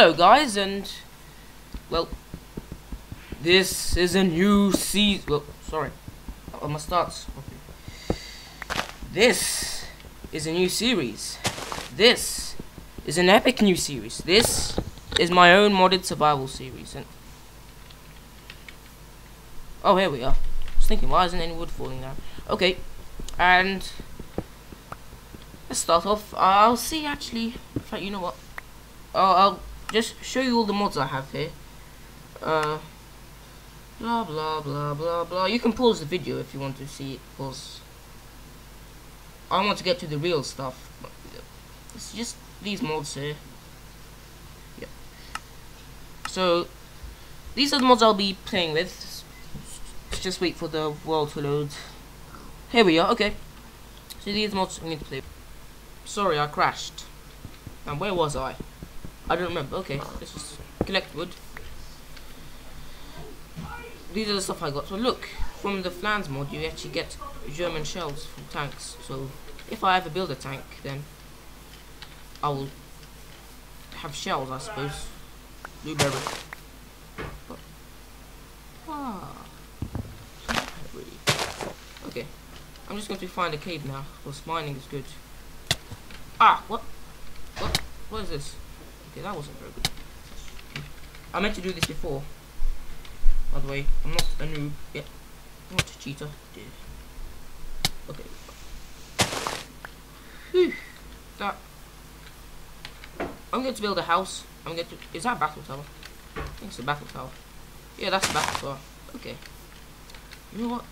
hello guys, and well, this is a new season. Well, sorry, I must start. This is a new series. This is an epic new series. This is my own modded survival series. And oh, here we are. I was thinking, why isn't any wood falling down? Okay, and let's start off. I'll see actually. In fact, you know what? I'll, I'll just show you all the mods I have here. Uh, blah blah blah blah blah. You can pause the video if you want to see it, because I want to get to the real stuff. It's just these mods here. Yeah. So these are the mods I'll be playing with. Just wait for the world to load. Here we are. Okay. So these mods I need to play. Sorry, I crashed. And where was I? I don't remember. Okay, let's just collect wood. These are the stuff I got. So look, from the Flans mod, you actually get German shells from tanks. So if I ever build a tank, then I will have shells, I suppose. Blueberry. Ah. Okay. I'm just going to find a cave now, because mining is good. Ah, what? What? What is this? Okay, that wasn't very good. I meant to do this before. By the way, I'm not a noob yet. I'm not a cheater. Dude. Okay. Whew. That. I'm going to build a house. I'm going to. Is that a battle tower? I think it's a battle tower. Yeah, that's a battle tower. Okay. You know what?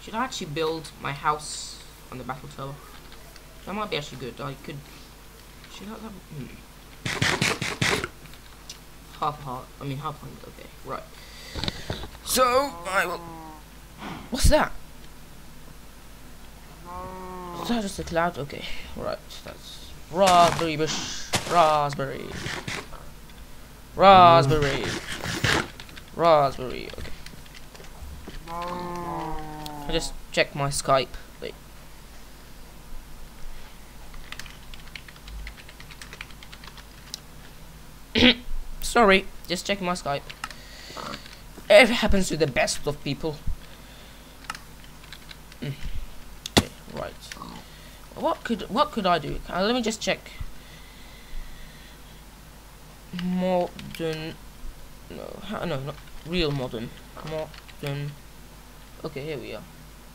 Should I actually build my house on the battle tower? That might be actually good. I could. Should I? Have, hmm half heart. I mean half hundred. Okay, right. So I will. What's that? Is that just a cloud? Okay, right. That's raspberry bush. Raspberry. Raspberry. Raspberry. Okay. I just check my Skype. Wait. Sorry, just checking my Skype. It happens to the best of people. Mm. Okay, right. What could what could I do? Uh, let me just check. Modern. No, no, not real modern. Modern. Okay, here we are.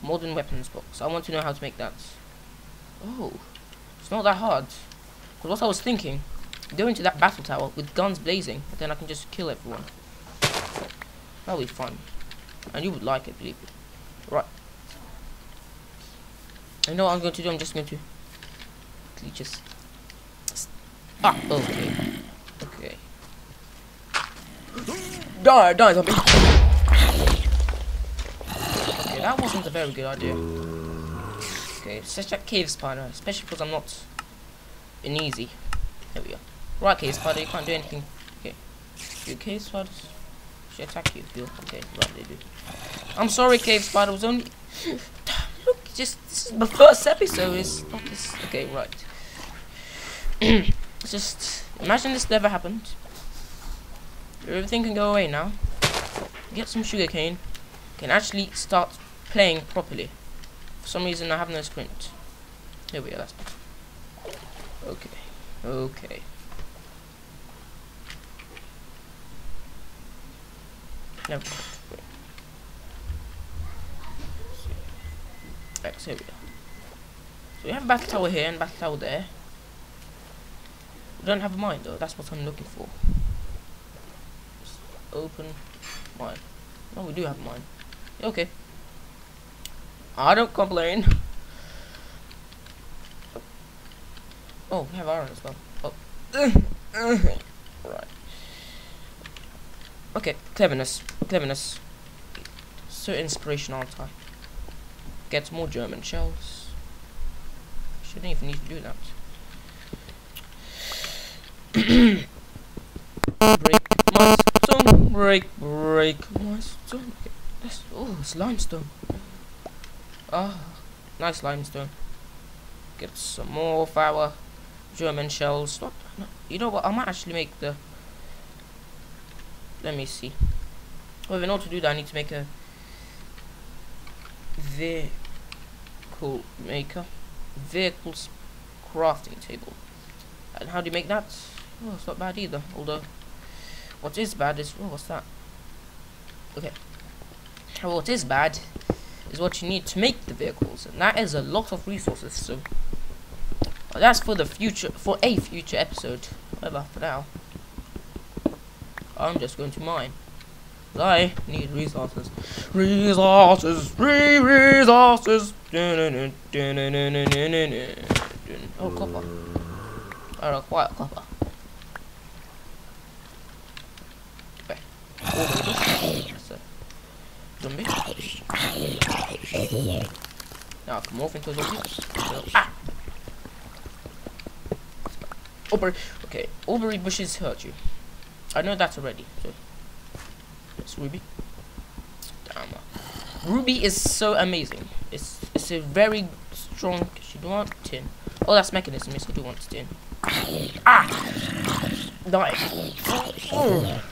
Modern weapons box. I want to know how to make that. Oh, it's not that hard. Because what I was thinking go into that battle tower with guns blazing, then I can just kill everyone. That'll be fun. And you would like it, believe me. Right. I know what I'm going to do, I'm just going to just Ah, okay. Okay. Die, die, zombie. Okay, that wasn't a very good idea. Okay, let's check cave spider, especially because I'm not in easy. There we go. Right, cave spider, you can't do anything. Okay. You cave spiders? Should attack you you okay, right they do. I'm sorry, cave spider was only look just this is my first episode, it's not this okay, right. just imagine this never happened. Everything can go away now. Get some sugarcane. Can actually start playing properly. For some reason I have no sprint. Here we go, that's. Okay. Okay. So here we go. So we have a battle tower here and battle tower there. We don't have a mine though, that's what I'm looking for. Just open mine. No, we do have mine. Okay. I don't complain. Oh, we have iron as well. Oh. Okay, cleverness. Cleverness. So inspirational, I? Get more German shells. Shouldn't even need to do that. break my stone. Break, break my stone. Oh, it's limestone. Ah, nice limestone. Get some more of our German shells. Not, not, you know what? I might actually make the let me see. Well, in order to do that, I need to make a vehicle maker, vehicles crafting table. And how do you make that? Oh, it's not bad either. Although, what is bad is oh, what's that? Okay. What is bad is what you need to make the vehicles, and that is a lot of resources. So well, that's for the future, for a future episode. However, for now, I'm just going to mine. I need resources. Resources, free resources. Oh, copper. I require copper. Okay. Oh, zombie. Now come off into a zombie. Ah! Aubrey. Okay, Aubrey bushes hurt you. I know that already. So. Yes, Ruby. Damn. Ruby is so amazing. It's it's a very strong. She do want tin. Oh, that's Mekanism. Yes, I do want tin. Ah! Die. Oh.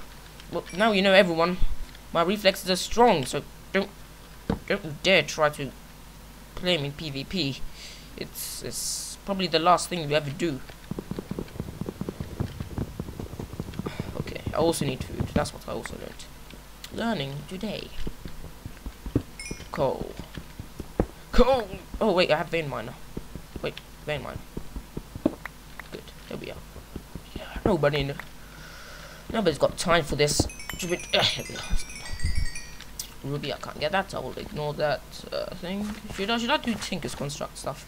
Well, now you know everyone. My reflexes are strong, so don't don't dare try to play me PvP. It's it's probably the last thing you ever do. Okay, I also need food. That's what I also learned. Learning today. Coal. Coal! Oh wait, I have vein miner. Wait, vein miner. Good, there we are. Yeah, Nobody in Nobody's got time for this. Ruby, I can't get that. I will ignore that uh, thing. Should I, should I do Tinker's Construct stuff?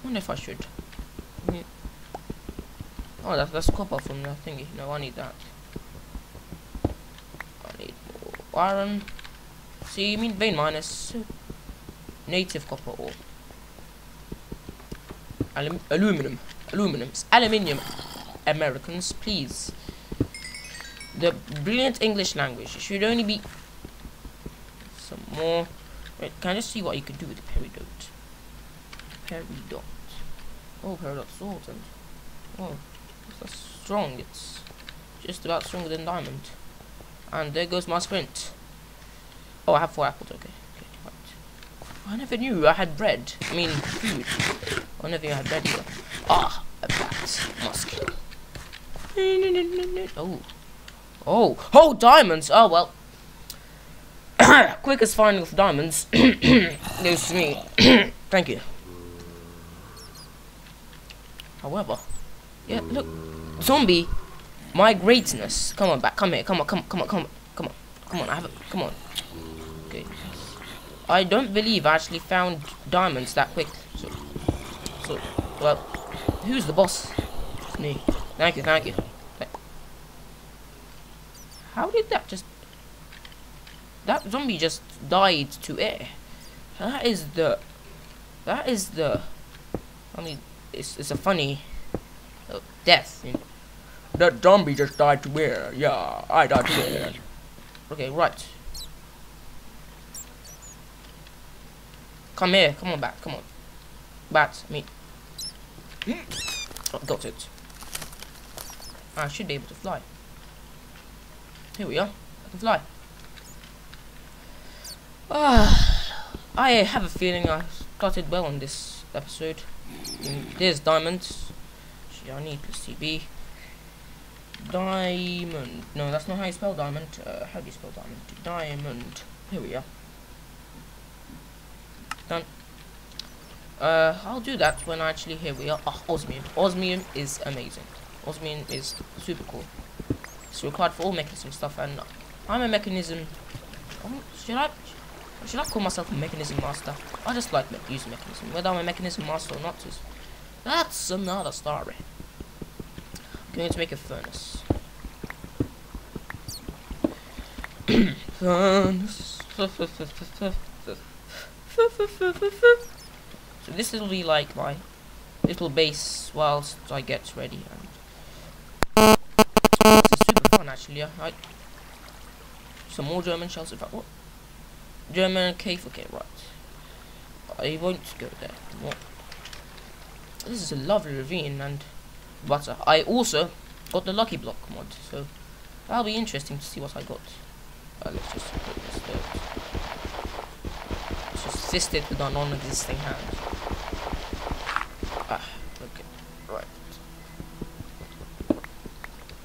I wonder if I should. Mm. Oh, that's, that's copper from the thingy. No, I need that. Iron. See, you mean vein minus native copper ore. Alum aluminum. Aluminum. Aluminium. Americans, please. The brilliant English language. It should only be some more. Wait, can I just see what you could do with the peridot? Peridot. Oh, peridot and oh, that's strong. It's just about stronger than diamond. And there goes my sprint. Oh, I have four apples. Okay. okay right. I never knew I had bread. I mean, food. I never knew I had bread either. Ah, a bat. Musk. Oh. Oh. Oh, diamonds. Oh, well. Quickest find with diamonds goes to me. Thank you. However, yeah, look, zombie, my greatness. Come on, back. Come here. Come on. Come. Come on. Come on. Come on. Come on. I have it. Come on. Okay. I don't believe I actually found diamonds that quick. So, so, well, who's the boss? It's me. Thank you. Thank you. How did that just that zombie just died to air. That is the. That is the. I mean, it's it's a funny uh, death. You know. That zombie just died to air. Yeah, I died to air. Okay, right. Come here. Come on back. Come on. Bat. Me. Oh, got it. I should be able to fly. Here we are. I can fly. Ah, I have a feeling I started well on this episode. There's diamonds. I need plus CB. Diamond. No, that's not how you spell diamond. Uh, how do you spell diamond? Diamond. Here we are. Done. Uh, I'll do that when I actually, here we are. Oh, osmium. Osmium is amazing. Osmium is super cool. It's required for all Mekanism stuff, and I'm a Mekanism... Oh, should I? Should I call myself a Mekanism master? I just like using Mekanism. Whether I'm a Mekanism master or not is that's another story. Going to make a furnace. furnace. so this will be like my little base whilst I get ready. And it's super fun actually. I, some more German shells. In fact, what? German cave. Okay, right. I won't go there. What? This is a lovely ravine and butter. I also got the lucky block mod, so That'll be interesting to see what I got. Uh, let's just put this there. Let's just fist it with our non-existing hand. Ah, okay, right.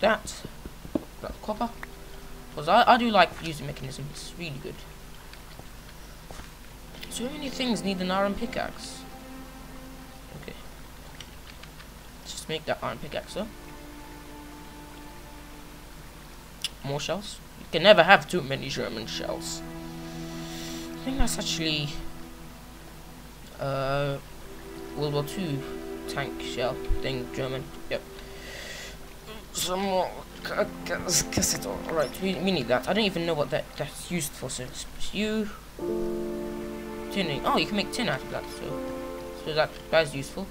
That, that copper. Because I, I do like using Mekanism. It's really good. So many things need an iron pickaxe. Make that iron pickaxe up. More shells. You can never have too many German shells. I think that's actually uh World War Two tank shell thing, German. Yep. Some more cassette. Alright, we, we need that. I don't even know what that that's used for. So it's you tinning. Oh, you can make tin out of that. So so that that's useful.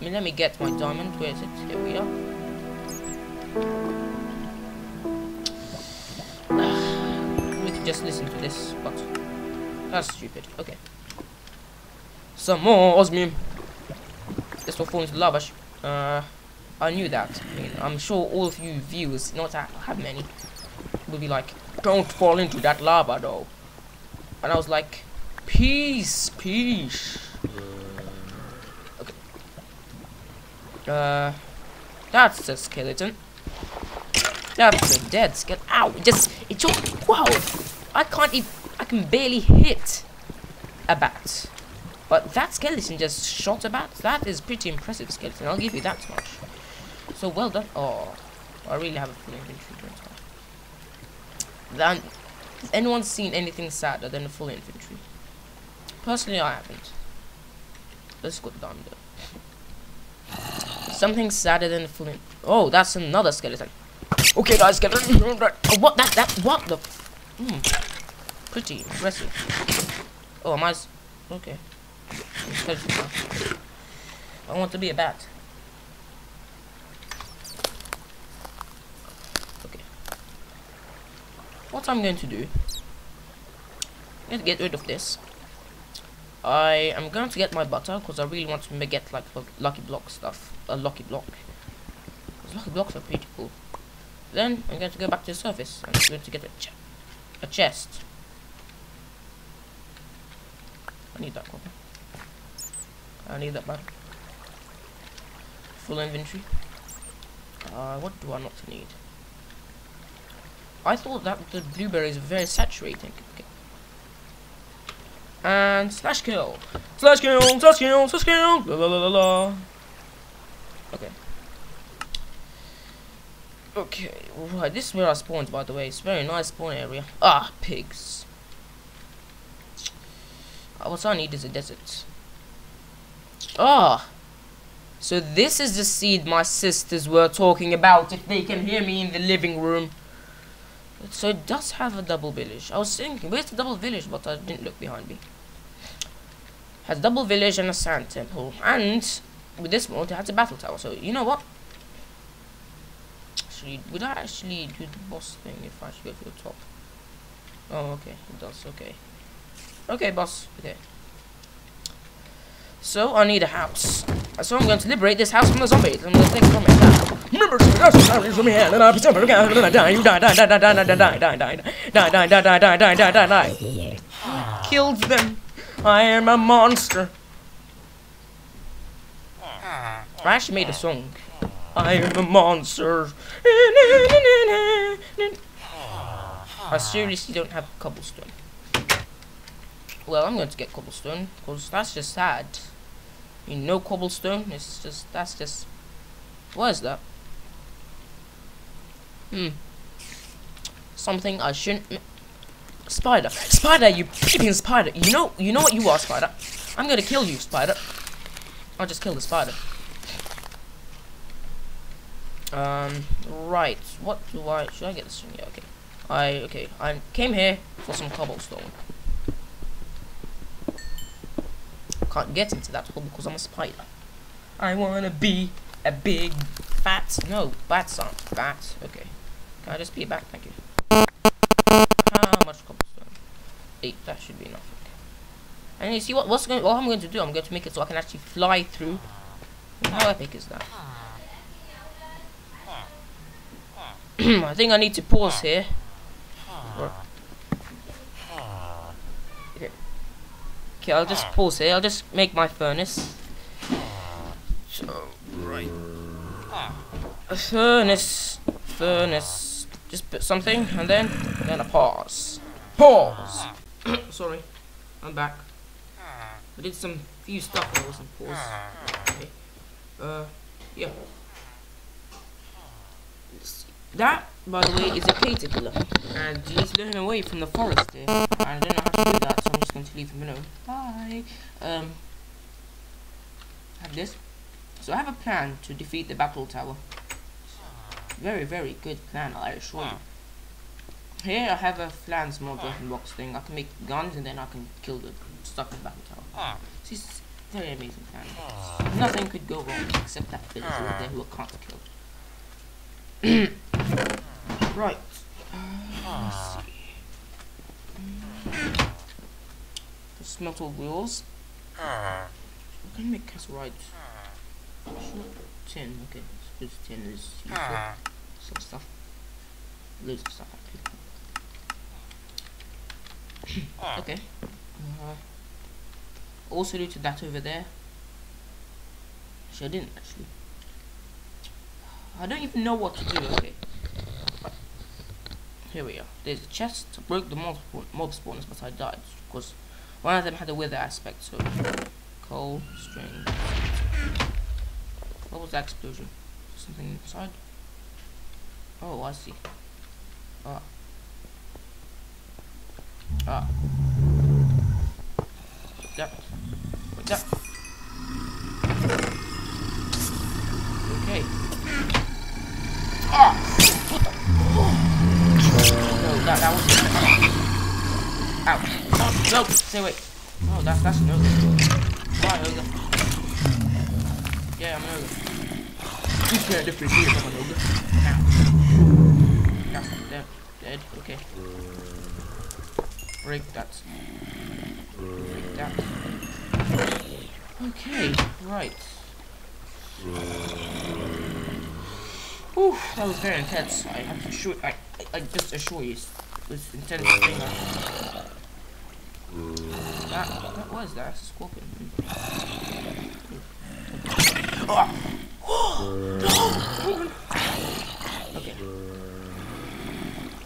I mean, let me get my diamond. Where is it? Here we are. we can just listen to this, but that's stupid. Okay. Some more osmium. This will fall into lava. Uh, I knew that. I mean, I'm sure all of you viewers, not that have many, will be like, "Don't fall into that lava, though." And I was like, "Peace, peace." Okay. Uh, that's a skeleton. That's a dead skeleton. Ow! It just it just wow! I can't even. I can barely hit a bat. But that skeleton just shot a bat. That is pretty impressive skeleton. I'll give you that much. So well done. Oh, I really have a full inventory. Then, has anyone seen anything sadder than a full inventory? Personally, I haven't. Let's go down there. Something sadder than a full Oh, that's another skeleton. Okay, guys, skeleton. Oh, what? That? That? What the? Hmm. Pretty impressive. Oh, am I? Okay. I want to be a bat. Okay. What I'm going to do to get rid of this. I am going to get my butter because I really want to get like lucky block stuff. A lucky block. Because lucky blocks are pretty cool. Then I'm going to go back to the surface and I'm going to get a, ch a chest. I need that copper. I need that back. Full inventory. Uh, what do I not need? I thought that the blueberries were very saturating. Okay. And slash kill. Slash kill, slash kill, slash kill. La la la la la. Okay. Okay, right, this is where I spawned by the way. It's a very nice spawn area. Ah, pigs. Uh, what I need is a desert. Ah. So this is the seed my sisters were talking about, if they can hear me in the living room. So it does have a double village. I was thinking, where's the double village? But I didn't look behind me. Has double village and a sand temple. And with this mode, it has a battle tower. So you know what? Actually, would I actually do the boss thing if I should go to the top? Oh, okay. It does. Okay. Okay, boss. Okay. So I need a house. So I'm going to liberate this house from the zombies. I'm going to take from it now. Remember to the zombies from here, and I'm going to die. You die, die, die, die, die, die, die, die, die, die, die, die, die, die, die, die, die, die. Killed them. I am a monster. I actually made a song. I am a monster. I seriously don't have cobblestone. Well, I'm going to get cobblestone because that's just sad. You know cobblestone? It's just that's just what is that? Hmm. Something I shouldn't Spider. Spider, you peeping spider. You know you know what you are, spider. I'm gonna kill you, spider. I'll just kill the spider. Um right. What do I should I get this from? Yeah, okay. I okay. I came here for some cobblestone. can't get into that hole because I'm a spider. I wanna be a big fat. No, bats aren't fat. Okay. Can I just be a bat? Thank you. How much cobblestone? Eight. That should be enough. And you see what? What's going? What I'm going to do? I'm going to make it so I can actually fly through. How epic is that? I think I need to pause here. Okay. Okay, I'll just pause here. I'll just make my furnace. So, right. A furnace. Furnace. Just put something and then, then a pause. Pause! Sorry. I'm back. I did some few stuff that wasn't paused. Okay. Uh, yeah. That, by the way, is a caterpillar. And lure him away from the forest here. And I don't know how to do that, so I'm just going to leave him alone. Bye. Um, have this. So I have a plan to defeat the battle tower. Very, very good plan, I assure you. Here I have a Flans mod ah. broken box thing. I can make guns and then I can kill the stuff in the battle tower. This is very amazing plan. Ah. Nothing could go wrong except that villager ah. over there who I can't kill. right. Uh, let's see. The smelter wheels. I can make castle right. Tin, okay. This tin is useful. Some stuff. Loads of stuff. Okay. Uh, also due to that over there. Actually, I didn't actually. I don't even know what to do. Okay. Here we are. There's a chest. I broke the mob, mob spawners, but I died because one of them had a wither aspect. So, coal, string. What was that explosion? Something inside? Oh, I see. Ah. Ah. That. That. Okay. Ah! No, that, that was... Ow. Oh, no! Stay away. Oh, that's, that's an ogre. Why, ogre? Yeah, I'm an ogre. You can't differentiate from an ogre. Ow. That's dead. Dead. Okay. Break that. Break that. Okay, right. Whew, that was very intense. I have to assure I, I, just assure you, was intense thing. That, what was that? Scorpion. Oh! okay.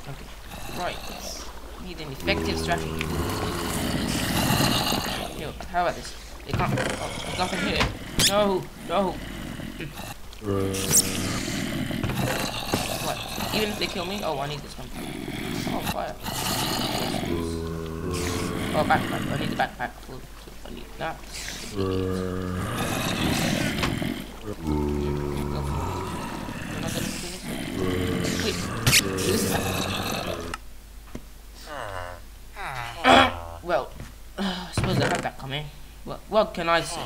Okay. Right. Need an effective strategy. Yo, how about this? They can't. Oh, there's nothing here. No, no. What? Even if they kill me? Oh, I need this one. Oh, fire. Oh, backpack. I need the backpack. I need that. Wait. This is I had that coming. What, what can I say?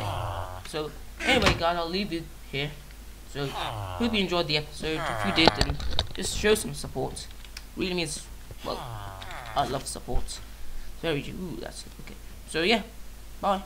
So, anyway, guys, I'll leave it here. So, hope you enjoyed the episode. If you did, then just show some support. Really means, well, I love support. Very, ooh, that's okay. So, yeah, bye.